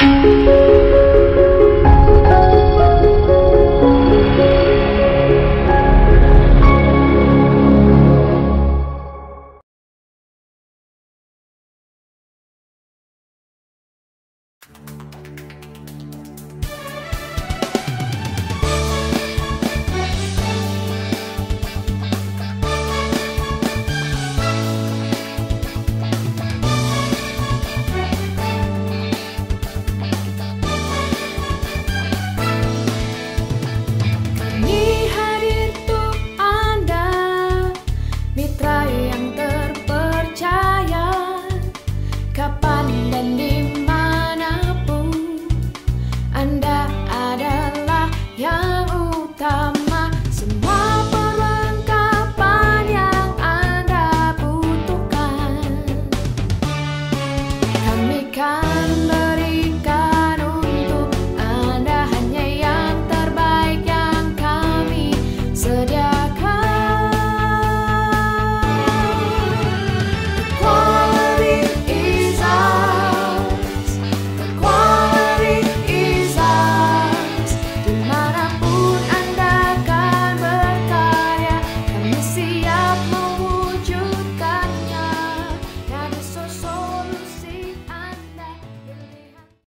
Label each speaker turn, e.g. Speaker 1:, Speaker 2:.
Speaker 1: Música